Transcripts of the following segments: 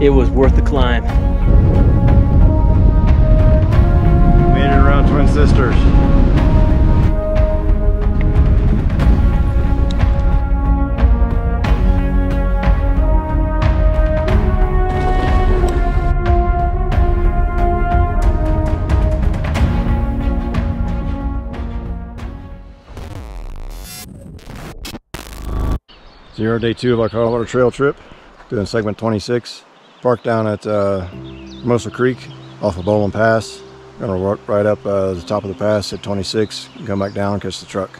it was worth the climb. Made it around Twin Sisters. Zero day two of our Colorado Trail trip, doing segment 26. Parked down at uh, Creek off of Bolam Pass. Gonna walk right up uh, the top of the pass at 26, come back down, catch the truck.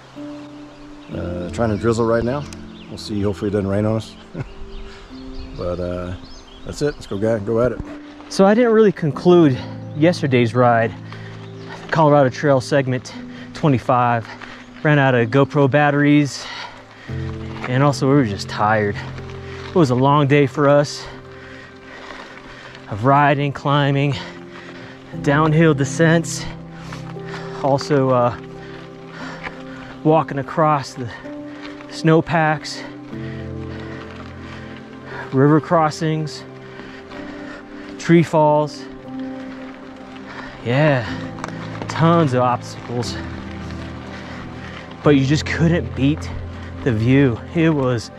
Uh, trying to drizzle right now. We'll see, hopefully it doesn't rain on us. but uh, that's it, let's go, go at it. So I didn't really conclude yesterday's ride, Colorado Trail segment 25. Ran out of GoPro batteries, and also we were just tired. It was a long day for us of riding, climbing, downhill descents, also uh, walking across the snowpacks, river crossings, tree falls. Yeah, tons of obstacles. But you just couldn't beat the view. It was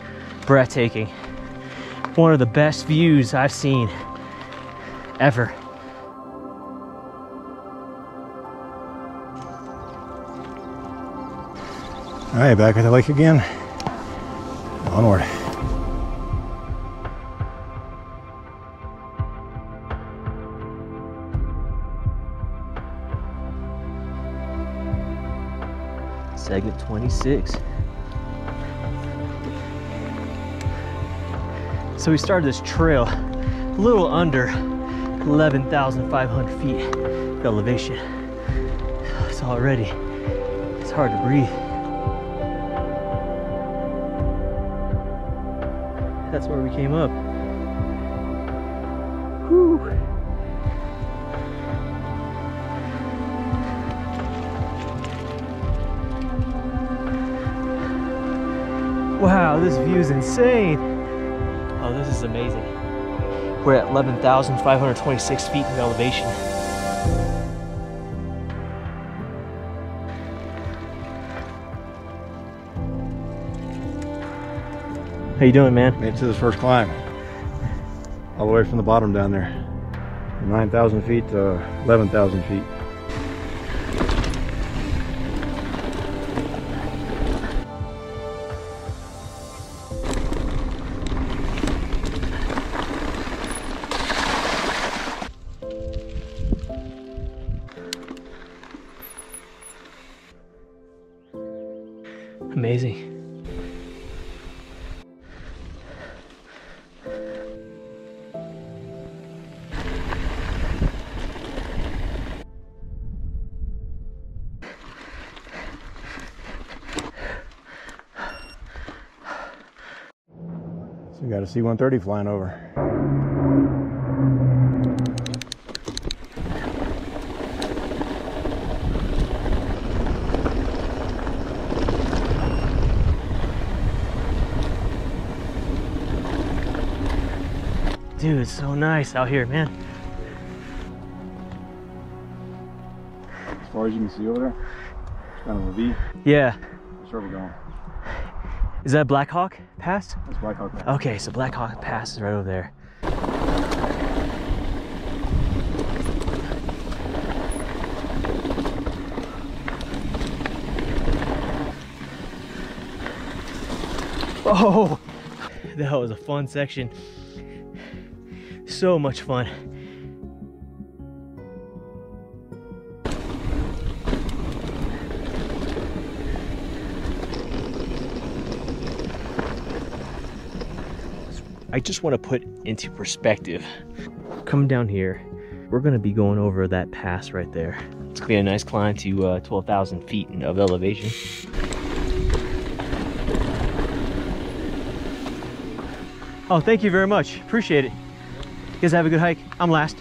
breathtaking. One of the best views I've seen ever. All right, back at the lake again. Onward. Segment 26. So we started this trail a little under 11,500 feet elevation. It's already, it's hard to breathe. That's where we came up. Whew. Wow, this view is insane. Oh, this is amazing. We're at 11,526 feet in elevation. How you doing, man? Made it to this first climb. All the way from the bottom down there. 9,000 feet to 11,000 feet. Amazing. So we got a C-130 flying over. Dude, it's so nice out here, man. As far as you can see over there, kind of a V. Yeah. That's where we're going. Is that Black Hawk Pass? That's Black Hawk. Mountain. Okay, so Black Hawk Pass is right over there. Oh, that was a fun section. So much fun. I just want to put into perspective. Coming down here, we're going to be going over that pass right there. It's going to be a nice climb to uh, 12,000 feet of elevation. Oh, thank you very much. Appreciate it. You guys have a good hike. I'm last.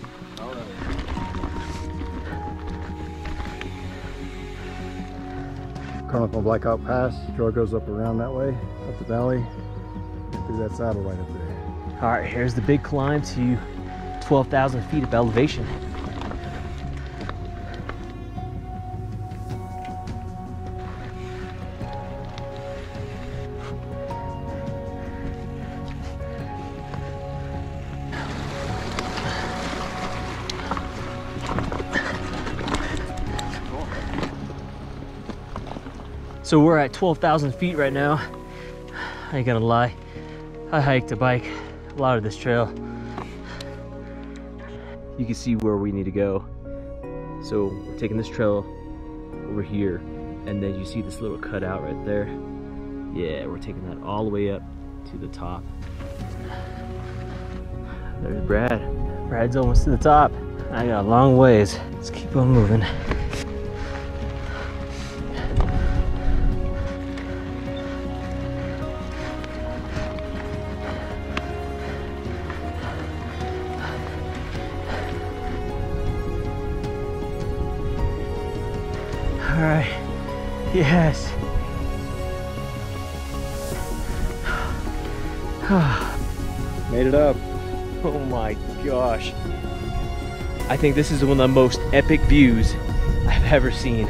Coming up on Black Hawk Pass, trail goes up around that way, up the valley, through that saddle right up there. All right, here's the big climb to 12,000 feet of elevation. So we're at 12,000 feet right now. I ain't gonna lie. I hiked a bike a lot of this trail. You can see where we need to go. So we're taking this trail over here and then you see this little cutout right there. Yeah, we're taking that all the way up to the top. There's Brad. Brad's almost to the top. I got a long ways. Let's keep on moving. All right. Yes. Made it up. Oh my gosh. I think this is one of the most epic views I've ever seen.